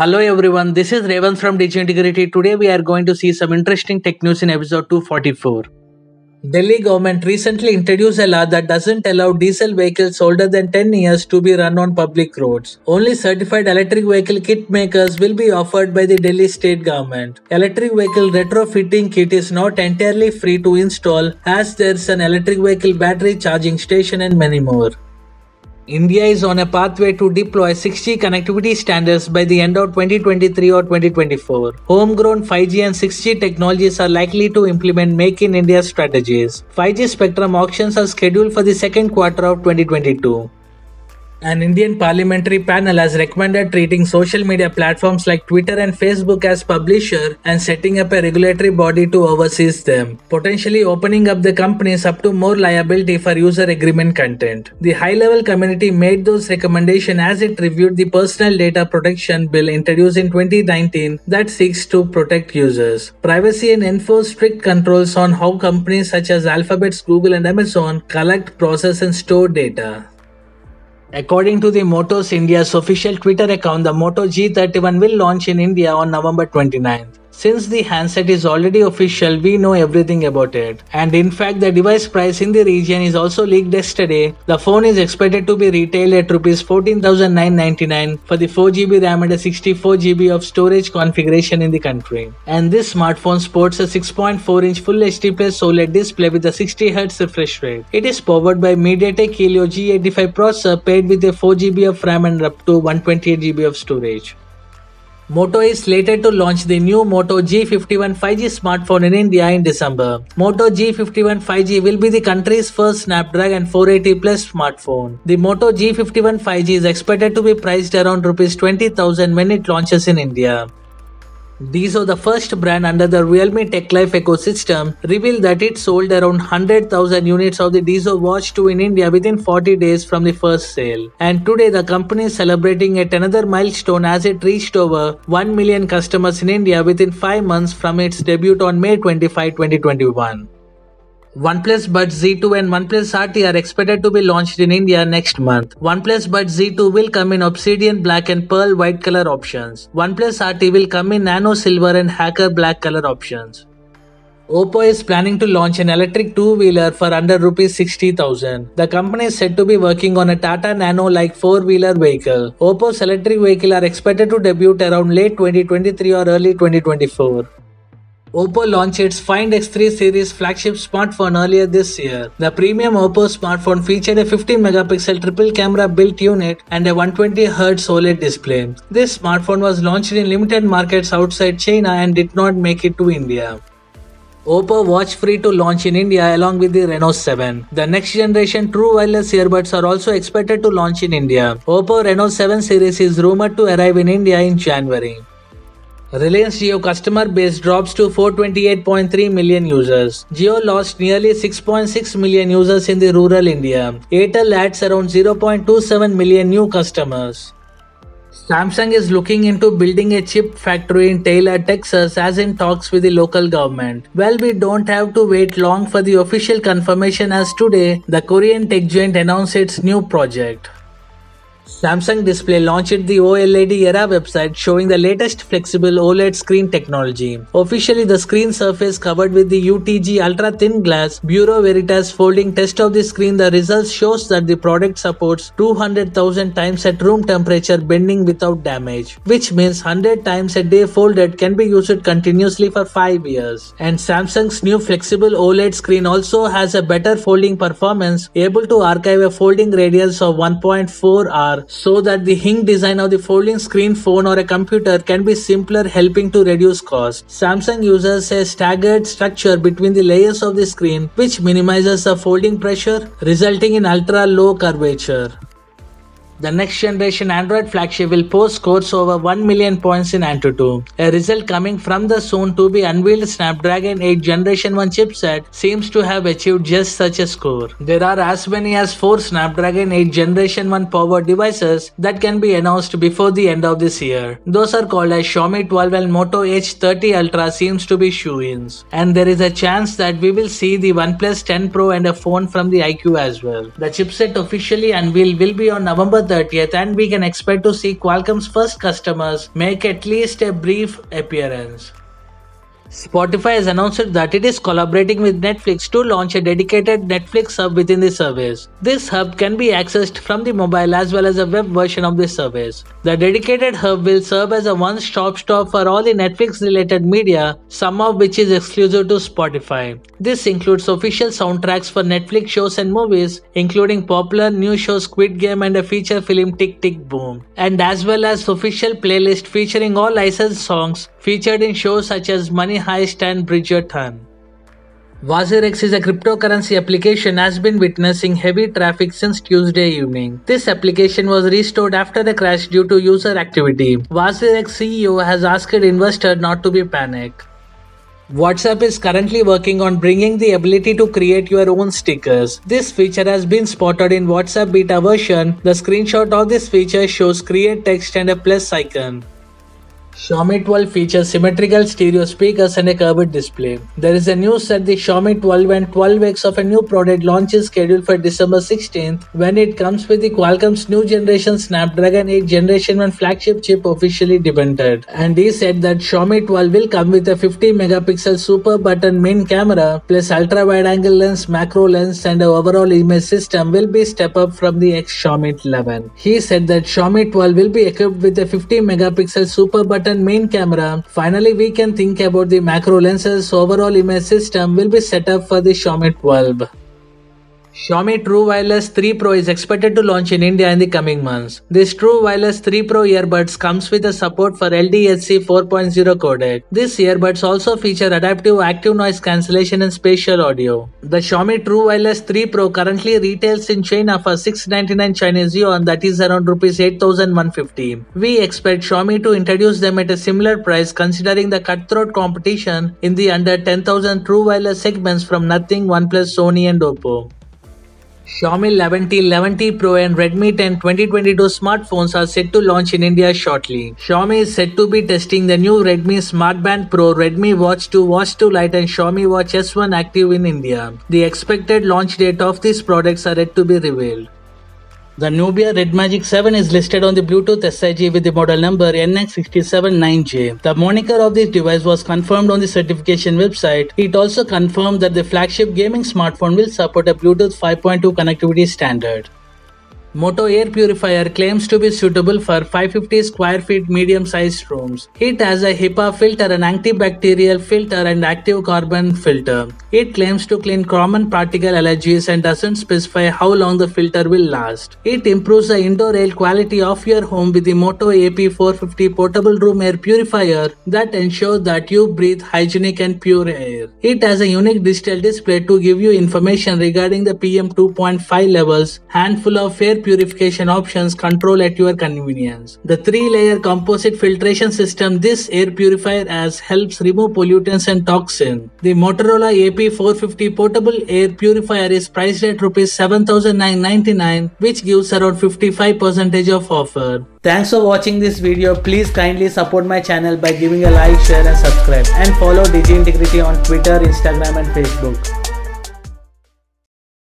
Hello everyone, this is Revan from DigiIntegrity. Today we are going to see some interesting tech news in episode 244. Delhi government recently introduced a law that doesn't allow diesel vehicles older than 10 years to be run on public roads. Only certified electric vehicle kit makers will be offered by the Delhi state government. Electric vehicle retrofitting kit is not entirely free to install as there's an electric vehicle battery charging station and many more. India is on a pathway to deploy 6G connectivity standards by the end of 2023 or 2024. Homegrown 5G and 6G technologies are likely to implement Make in India strategies. 5G spectrum auctions are scheduled for the second quarter of 2022. An Indian parliamentary panel has recommended treating social media platforms like Twitter and Facebook as publisher and setting up a regulatory body to oversee them, potentially opening up the companies up to more liability for user agreement content. The high-level community made those recommendations as it reviewed the personal data protection bill introduced in 2019 that seeks to protect users. Privacy and enforce strict controls on how companies such as Alphabet, Google and Amazon collect, process and store data. According to the Moto's India's official Twitter account, the Moto G31 will launch in India on November 29th. Since the handset is already official, we know everything about it. And in fact, the device price in the region is also leaked yesterday. The phone is expected to be retailed at Rs 14,999 for the 4GB RAM and a 64GB of storage configuration in the country. And this smartphone sports a 6.4 inch Full HD Plus OLED display with a 60Hz refresh rate. It is powered by MediaTek Helio G85 processor paired with a 4GB of RAM and up to 128GB of storage. Moto is slated to launch the new Moto G51 5G smartphone in India in December. Moto G51 5G will be the country's first Snapdragon 480 Plus smartphone. The Moto G51 5G is expected to be priced around Rs 20,000 when it launches in India. DIZO, the first brand under the Realme Tech Life ecosystem, revealed that it sold around 100,000 units of the DIZO Watch 2 in India within 40 days from the first sale. And today, the company is celebrating yet another milestone as it reached over 1 million customers in India within 5 months from its debut on May 25, 2021. OnePlus Buds Z2 and OnePlus RT are expected to be launched in India next month. OnePlus Buds Z2 will come in Obsidian Black and Pearl White color options. OnePlus RT will come in Nano Silver and Hacker Black color options. Oppo is planning to launch an electric two-wheeler for under rupees 60,000. The company is said to be working on a Tata Nano-like four-wheeler vehicle. Oppo's electric vehicle are expected to debut around late 2023 or early 2024. Oppo launched its Find X3 series flagship smartphone earlier this year. The premium Oppo smartphone featured a 15 megapixel triple camera built unit and a 120Hz OLED display. This smartphone was launched in limited markets outside China and did not make it to India. Oppo Watch Free to launch in India along with the Reno 7. The next generation true wireless earbuds are also expected to launch in India. Oppo Reno 7 series is rumored to arrive in India in January. Reliance Jio customer base drops to 428.3 million users. Jio lost nearly 6.6 million users in the rural India. Airtel adds around 0.27 million new customers. Samsung is looking into building a chip factory in Taylor, Texas as in talks with the local government. Well, we don't have to wait long for the official confirmation as today the Korean tech giant announced its new project. Samsung Display launched the OLED Era website showing the latest flexible OLED screen technology. Officially, the screen surface covered with the UTG ultra thin glass Bureau Veritas folding test of the screen. The results shows that the product supports 200,000 times at room temperature bending without damage, which means 100 times a day folded can be used continuously for 5 years. And Samsung's new flexible OLED screen also has a better folding performance, able to archive a folding radius of 1.4 so that the hing design of the folding screen phone or a computer can be simpler helping to reduce cost. Samsung uses a staggered structure between the layers of the screen which minimizes the folding pressure resulting in ultra low curvature. The next generation Android flagship will post scores over 1 million points in AnTuTu. A result coming from the soon to be unveiled Snapdragon 8 Generation 1 chipset seems to have achieved just such a score. There are as many as 4 Snapdragon 8 Generation 1 powered devices that can be announced before the end of this year. Those are called as Xiaomi 12 and Moto H30 Ultra seems to be shoe-ins. And there is a chance that we will see the OnePlus 10 Pro and a phone from the IQ as well. The chipset officially unveiled will be on November that yet, and we can expect to see Qualcomm's first customers make at least a brief appearance. Spotify has announced that it is collaborating with Netflix to launch a dedicated Netflix hub within the service. This hub can be accessed from the mobile as well as a web version of the service. The dedicated hub will serve as a one-stop shop for all the Netflix related media, some of which is exclusive to Spotify. This includes official soundtracks for Netflix shows and movies, including popular new show Squid Game and a feature film Tick Tick Boom, and as well as official playlist featuring all licensed songs featured in shows such as Money Heist and Bridgerton. WazirX is a cryptocurrency application has been witnessing heavy traffic since Tuesday evening. This application was restored after the crash due to user activity. WazirX CEO has asked investors not to be panicked. WhatsApp is currently working on bringing the ability to create your own stickers. This feature has been spotted in WhatsApp beta version. The screenshot of this feature shows create text and a plus icon. Xiaomi 12 features symmetrical stereo speakers and a curved display. There is a news that the Xiaomi 12 and 12X of a new product launch is scheduled for December 16th when it comes with the Qualcomm's new generation Snapdragon 8 Generation 1 flagship chip officially debuted. And he said that Xiaomi 12 will come with a 50 megapixel super button main camera plus ultra wide angle lens, macro lens and a overall image system will be step up from the X Xiaomi 11. He said that Xiaomi 12 will be equipped with a 50 megapixel super button button main camera. Finally, we can think about the macro lenses overall image system will be set up for the Xiaomi 12. Xiaomi True Wireless 3 Pro is expected to launch in India in the coming months. This True Wireless 3 Pro earbuds comes with a support for LDHC 4.0 codec. These earbuds also feature adaptive active noise cancellation and spatial audio. The Xiaomi True Wireless 3 Pro currently retails in China for 699 Chinese yuan that is around rupees 8150. We expect Xiaomi to introduce them at a similar price considering the cutthroat competition in the under 10,000 True Wireless segments from Nothing, OnePlus, Sony and Oppo. Xiaomi 11T, 11T Pro and Redmi 10 2022 smartphones are set to launch in India shortly. Xiaomi is set to be testing the new Redmi Smartband Pro, Redmi Watch 2, Watch 2 Lite and Xiaomi Watch S1 Active in India. The expected launch date of these products are yet to be revealed. The Nubia Red Magic 7 is listed on the Bluetooth SIG with the model number NX679J. The moniker of this device was confirmed on the certification website. It also confirmed that the flagship gaming smartphone will support a Bluetooth 5.2 connectivity standard. Moto air purifier claims to be suitable for 550 square feet medium sized rooms. It has a HEPA filter, an antibacterial filter and active carbon filter. It claims to clean common particle allergies and doesn't specify how long the filter will last. It improves the indoor air quality of your home with the Moto AP450 portable room air purifier that ensures that you breathe hygienic and pure air. It has a unique digital display to give you information regarding the PM2.5 levels, handful of air purification options control at your convenience. The three-layer composite filtration system this air purifier has helps remove pollutants and toxins. The Motorola AP450 portable air purifier is priced at Rs 7999 which gives around 55% of offer. Thanks for watching this video. Please kindly support my channel by giving a like, share and subscribe and follow Digi Integrity on Twitter, Instagram and Facebook.